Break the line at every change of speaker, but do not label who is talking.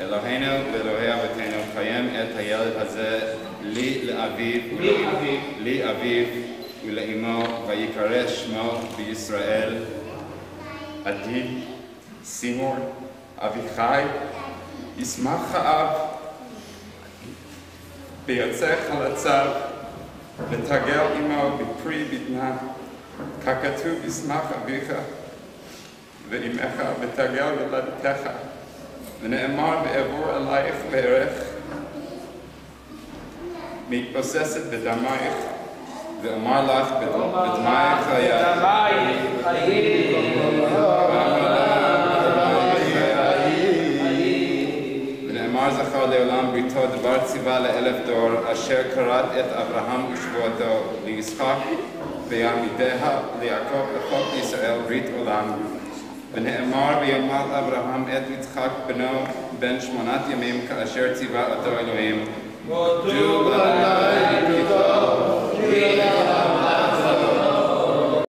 אלוהינו ואלוהי אבותינו, קיים את הילד הזה לי לאביו,
לי אביו.
ולאמו, ויקרא שמו בישראל. עדי, סימור, אביחי, ישמח האב, ויוצא חלציו, ותגל עמו בפרי בטנה, ככתוב ישמח אביך ואימך, ותגל ילדתך, ונאמר ואעבור עלייך וארך, מתבוססת בדמייך, ואומר לך בדמייך חיי. ונאמר זכר לעולם בריתו דבר ציווה לאלף דור, אשר כרת את אברהם ושבועתו, לישחק ויעמידיה ליעקב לחוק לישראל ברית עולם. ונאמר ויאמר אברהם את יצחק בנו בן שמונת ימים כאשר ציווה אותו אלוהים.